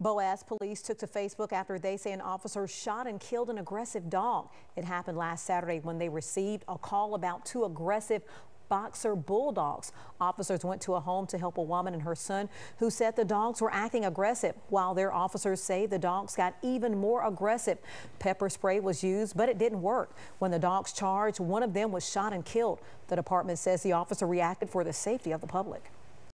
Boaz police took to Facebook after they say an officer shot and killed an aggressive dog. It happened last Saturday when they received a call about two aggressive boxer bulldogs. Officers went to a home to help a woman and her son who said the dogs were acting aggressive. While their officers say the dogs got even more aggressive. Pepper spray was used, but it didn't work. When the dogs charged, one of them was shot and killed. The department says the officer reacted for the safety of the public.